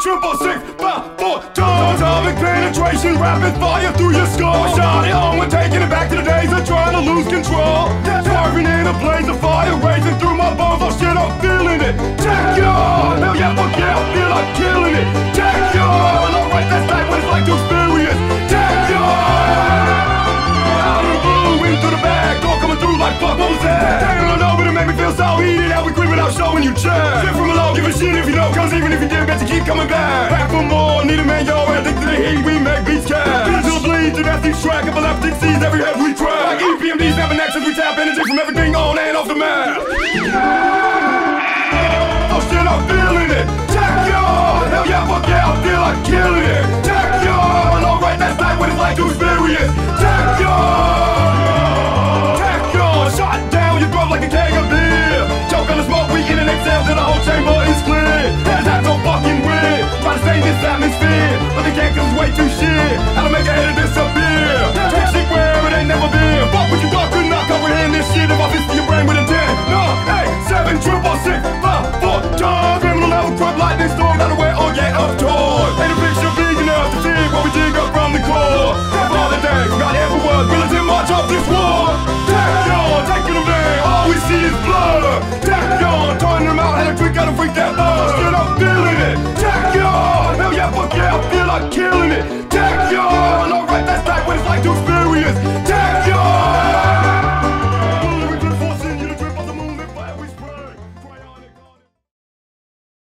Triple six, five, four, two. Atomic penetration, rapid fire through your skull. Shot it on, we're taking it back to the days of trying to lose control. Swerving in a blaze of fire, racing through my bones. Oh shit, I'm feeling it. Takyon, hell yeah, fuck yeah, I feel like killing it. Takyon, alright, that's like what it's like to experience. Check your, out of the blue, in through the back, door coming through like fuck, what was that? Taking on over to make me feel so heated, how we creeping out, showing you check. Shit from below, give a shit if you know, cause even if you did, coming back. back for more, need a man, y'all. Addicted to the heat, we make beats cash. Beat to the bleed, gymnastics track, epileptic seeds. every head we track. Like EPMDs, snapping axes, we tap energy from everything on and off the map. Yeah, I feel like killing it. Takyon